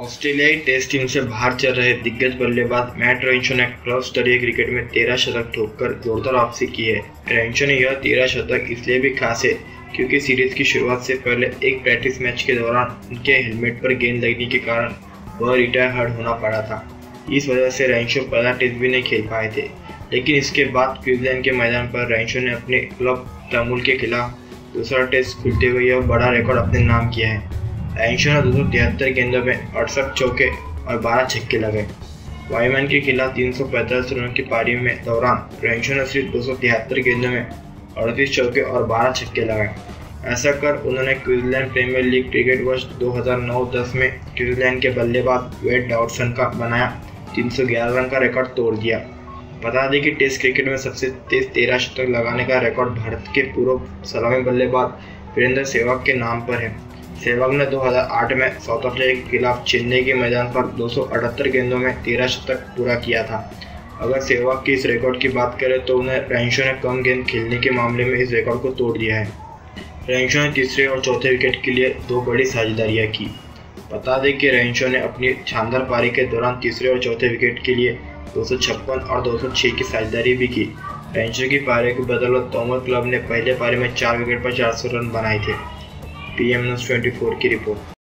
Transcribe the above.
ऑस्ट्रेलियाई test team से बाहर चल रहे दिग्गज बल्लेबाज मैट रेंशो ने क्लब स्तरीय क्रिकेट में तेरह शतक ठोककर जोरदार वापसी की है। रेंशो ने यह तेरह शतक इसलिए भी खास है क्योंकि सीरीज़ की शुरुआत से पहले एक प्रैक्टिस मैच के दौरान उनके हेलमेट पर गेंद लगने के कारण वह रिटायर होना पड़ा था। इस वजह से रेंशो पहला टेस्ट भी नहीं खेल पाए थे। लेकिन इसके बाद क्वींसलैंड के मैदान पर रेंशो ने अपने क्लब तमुल के खिलाफ दूसरा टेस्ट खुलते हुए यह बड़ा रिकॉर्ड अपने नाम किया है। रेंशो ने दो सौ तिहत्तर गेंदों में अड़सठ चौके और बारह छक्के लगाए। वायुमैन के खिलाफ तीन सौ पैंतालीस रनों की पारी में दौरान रेंशो ने सिर्फ़ दो सौ तिहत्तर गेंदों में अड़तीस चौके और बारह छक्के लगाए। ऐसा कर उन्होंने क्वींसलैंड प्रीमियर लीग क्रिकेट वर्ष 2009-10 में क्वींसलैंड के बल्लेबाज वेड डॉटसन का बनाया 311 रन का रिकॉर्ड तोड़ दिया। बता दें कि टेस्ट क्रिकेट में सबसे तेज तेरह शतक लगाने का रिकॉर्ड भारत के पूर्व सलामी बल्लेबाज वीरेंद्र सहवाग के नाम पर है। सहवाग ने 2008 में साउथ अफ्रीका के खिलाफ चेन्नई के मैदान पर दो सौ अठहत्तर गेंदों में तेरह शतक पूरा किया था। अगर सहवाग के इस रिकॉर्ड की बात करें तो उन्हें रैंशो ने कम गेंद खेलने के मामले में इस रिकॉर्ड को तोड़ दिया है। रैंशो ने तीसरे और चौथे विकेट के लिए दो बड़ी साझेदारियाँ की। बता दें कि रैंशो ने अपनी शानदार पारी के दौरान तीसरे और चौथे विकेट के लिए दो सौ छप्पन और 206 की साझेदारी भी की। पेंशन की पारी की बदौलत तोमर क्लब ने पहले पारी में चार विकेट पर 400 रन बनाए थे। पी एम न्यूज़ ट्वेंटी की रिपोर्ट।